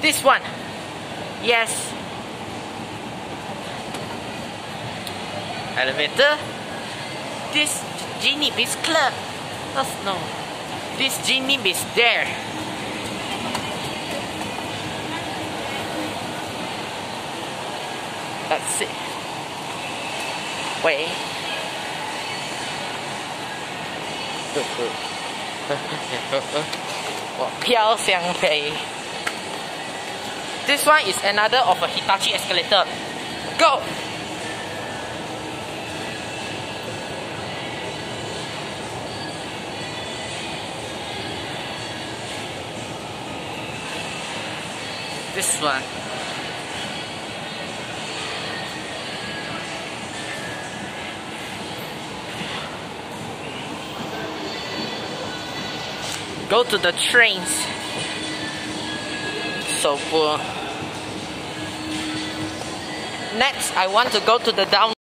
This one. Yes. Elevator. This genie is club. Oh, no. This genie is there. Let's see. Wait. This one is another of a Hitachi escalator. Go! This one. Go to the trains. So poor. Next, I want to go to the down.